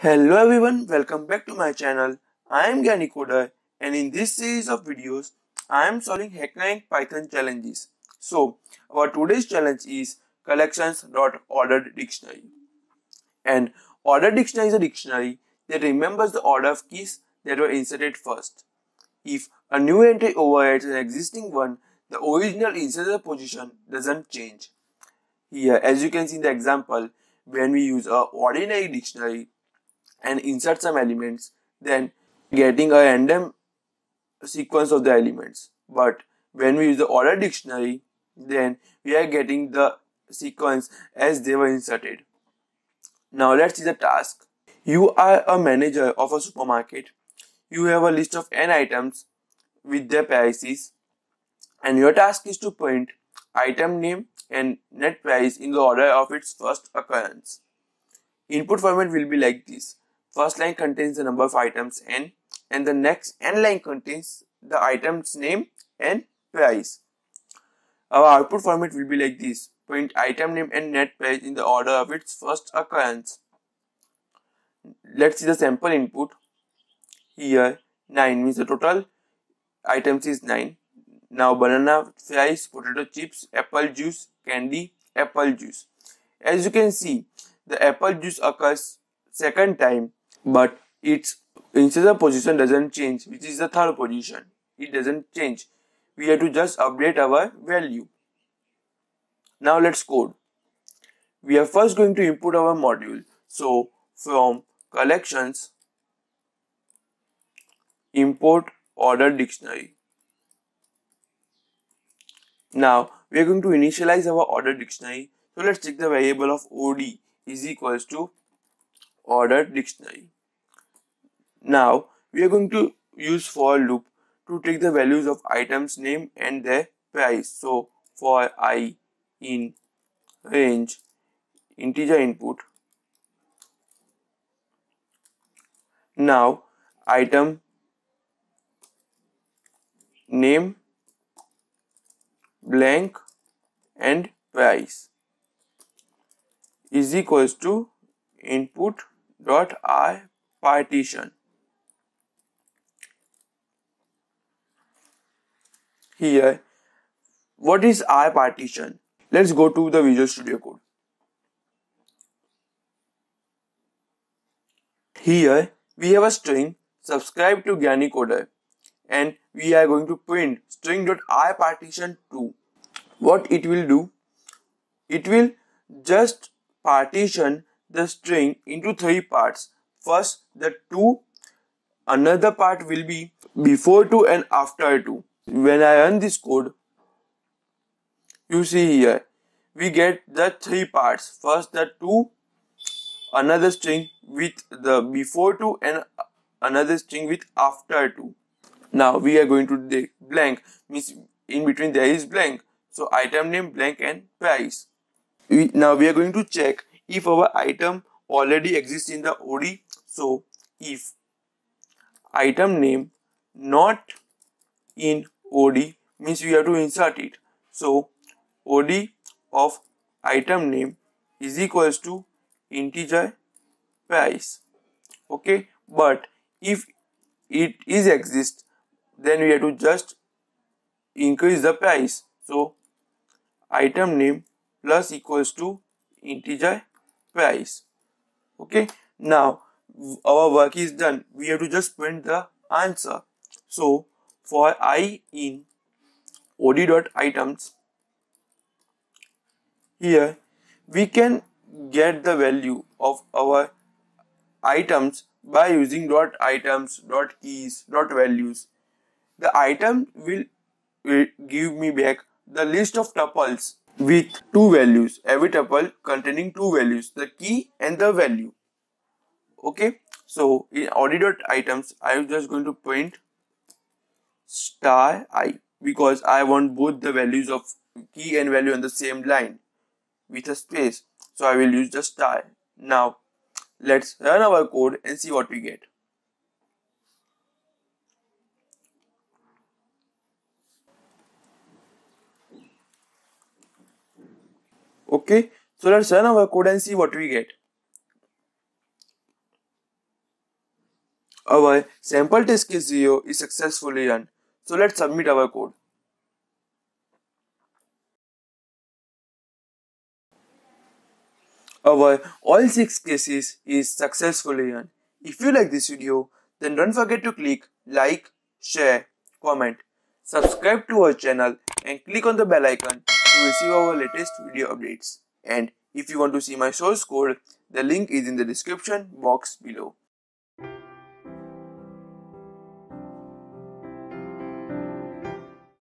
Hello everyone, welcome back to my channel. I am Gyaani Coder and in this series of videos, I am solving Hackerrank Python challenges. So, our today's challenge is collections.ordered dictionary. And ordered dictionary is a dictionary that remembers the order of keys that were inserted first. If a new entry overrides an existing one, the original inserted position doesn't change. Here, as you can see in the example, when we use a ordinary dictionary, and insert some elements then getting a random sequence of the elements. But when we use the order dictionary then we are getting the sequence as they were inserted. Now let's see the task. You are a manager of a supermarket. You have a list of n items with their prices and your task is to print item name and net price in the order of its first occurrence. Input format will be like this First line contains the number of items n and the next n line contains the item's name and price. Our output format will be like this. Print item name and net price in the order of its first occurrence. Let's see the sample input. Here 9 means the total items is 9. Now banana, fries, potato chips, apple juice, candy, apple juice. As you can see, the apple juice occurs second time but its initial position doesn't change which is the third position it doesn't change. We have to just update our value. Now let's code. We are first going to input our module. So from collections import order dictionary. Now we are going to initialize our order dictionary. So let's check the variable of od is equals to order dictionary. Now we are going to use for loop to take the values of items name and their price. So for i in range integer input. Now item name blank and price is equals to input dot i partition here what is i partition let's go to the visual studio code here we have a string subscribe to Gyaani Coder and we are going to print string.i partition 2 what it will do it will just partition the string into three parts. First, the 2, another part will be before 2 and after 2. When I run this code, you see here, we get the three parts. First, the 2, another string with the before 2 and another string with after 2. Now, we are going to the blank, means in between there is blank. So, item name, blank and price. We, now, we are going to check if our item already exists in the OD. So if item name not in OD means we have to insert it. So OD of item name is equals to integer price. Okay, but if it is exist, then we have to just increase the price. So item name plus equals to integer price okay now our work is done we have to just print the answer so for i in od dot items. Here we can get the value of our items by using dot items dot keys dot values. The item will, will give me back the list of tuples with two values, every tuple containing two values, the key and the value. Okay, so in dot items, I am just going to print star i because I want both the values of key and value on the same line with a space. So I will use the star. Now let's run our code and see what we get. Okay, so let's run our code and see what we get. Our sample test case 0 is successfully run. So let's submit our code. Our all 6 cases is successfully run. If you like this video, then don't forget to click like, share, comment, subscribe to our channel and click on the bell icon to receive our latest video updates. And if you want to see my source code, the link is in the description box below.